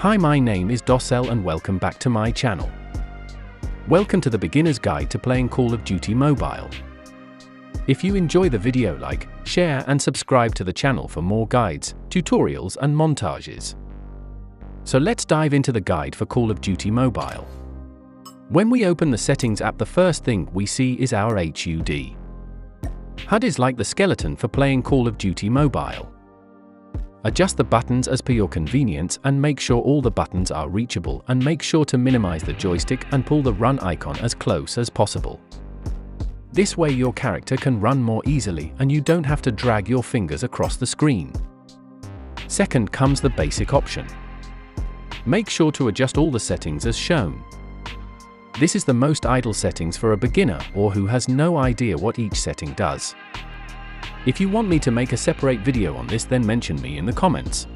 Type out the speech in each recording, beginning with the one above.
Hi my name is Darcel and welcome back to my channel. Welcome to the beginner's guide to playing Call of Duty Mobile. If you enjoy the video like, share and subscribe to the channel for more guides, tutorials and montages. So let's dive into the guide for Call of Duty Mobile. When we open the settings app the first thing we see is our HUD. HUD is like the skeleton for playing Call of Duty Mobile. Adjust the buttons as per your convenience and make sure all the buttons are reachable and make sure to minimize the joystick and pull the run icon as close as possible. This way your character can run more easily and you don't have to drag your fingers across the screen. Second comes the basic option. Make sure to adjust all the settings as shown. This is the most idle settings for a beginner or who has no idea what each setting does. If you want me to make a separate video on this then mention me in the comments.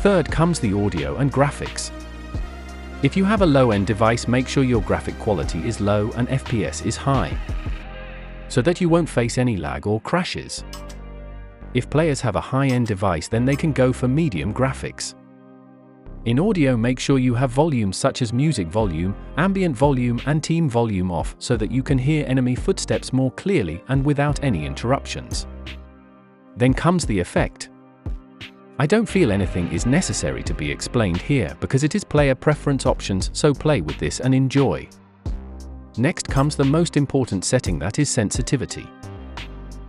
Third comes the audio and graphics. If you have a low-end device make sure your graphic quality is low and FPS is high, so that you won't face any lag or crashes. If players have a high-end device then they can go for medium graphics. In audio make sure you have volumes such as music volume, ambient volume and team volume off so that you can hear enemy footsteps more clearly and without any interruptions. Then comes the effect. I don't feel anything is necessary to be explained here because it is player preference options so play with this and enjoy. Next comes the most important setting that is sensitivity.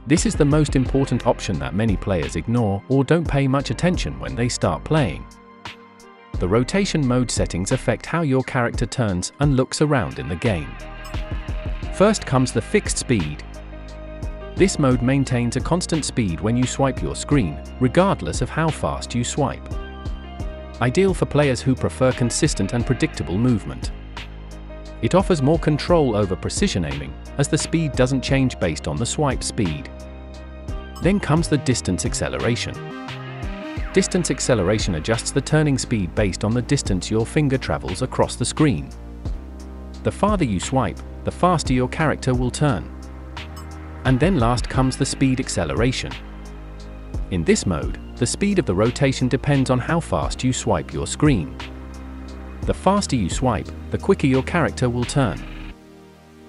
This is the most important option that many players ignore or don't pay much attention when they start playing. The rotation mode settings affect how your character turns and looks around in the game. First comes the fixed speed, this mode maintains a constant speed when you swipe your screen, regardless of how fast you swipe. Ideal for players who prefer consistent and predictable movement. It offers more control over precision aiming, as the speed doesn't change based on the swipe speed. Then comes the distance acceleration. Distance acceleration adjusts the turning speed based on the distance your finger travels across the screen. The farther you swipe, the faster your character will turn. And then last comes the speed acceleration. In this mode, the speed of the rotation depends on how fast you swipe your screen. The faster you swipe, the quicker your character will turn.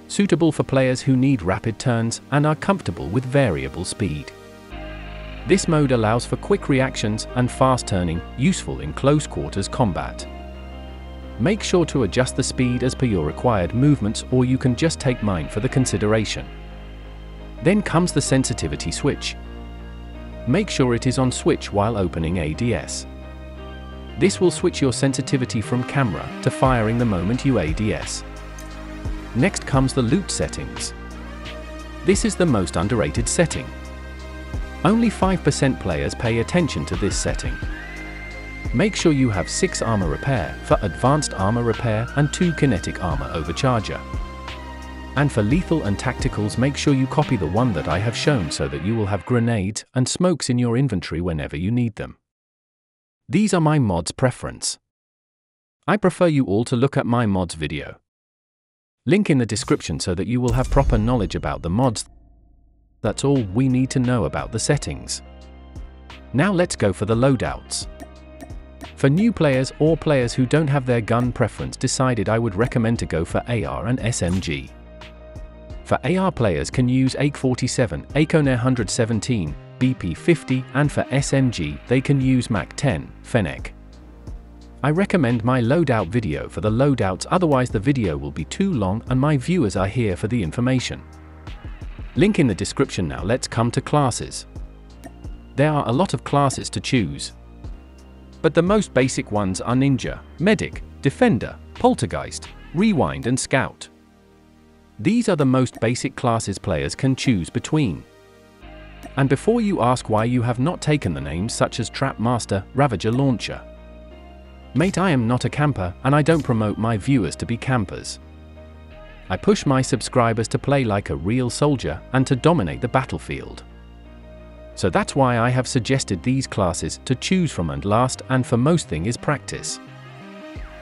Suitable for players who need rapid turns and are comfortable with variable speed. This mode allows for quick reactions and fast turning, useful in close quarters combat. Make sure to adjust the speed as per your required movements or you can just take mine for the consideration. Then comes the sensitivity switch. Make sure it is on switch while opening ADS. This will switch your sensitivity from camera to firing the moment you ADS. Next comes the loot settings. This is the most underrated setting. Only 5% players pay attention to this setting. Make sure you have 6 armor repair for advanced armor repair and 2 kinetic armor overcharger. And for lethal and tacticals make sure you copy the one that I have shown so that you will have grenades and smokes in your inventory whenever you need them. These are my mods preference. I prefer you all to look at my mods video. Link in the description so that you will have proper knowledge about the mods. That's all we need to know about the settings. Now let's go for the loadouts. For new players or players who don't have their gun preference decided I would recommend to go for AR and SMG. For AR players can use AK-47, AK117, BP-50 and for SMG they can use MAC-10, Fennec. I recommend my loadout video for the loadouts otherwise the video will be too long and my viewers are here for the information. Link in the description now let's come to classes. There are a lot of classes to choose. But the most basic ones are Ninja, Medic, Defender, Poltergeist, Rewind and Scout. These are the most basic classes players can choose between. And before you ask why you have not taken the names such as Trap Master, Ravager Launcher. Mate I am not a camper and I don't promote my viewers to be campers. I push my subscribers to play like a real soldier and to dominate the battlefield. So that's why I have suggested these classes to choose from and last and for most thing is practice.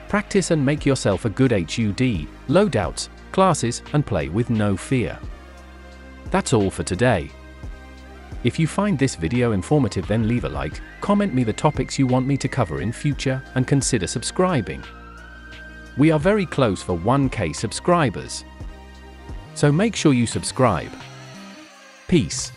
Practice and make yourself a good HUD, loadouts, classes, and play with no fear. That's all for today. If you find this video informative then leave a like, comment me the topics you want me to cover in future, and consider subscribing. We are very close for 1k subscribers. So make sure you subscribe. Peace.